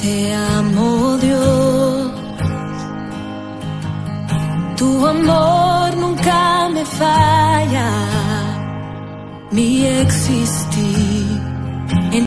Te amo Dios. Tu amor nunca me falla. Mi existir